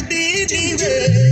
दीदी वे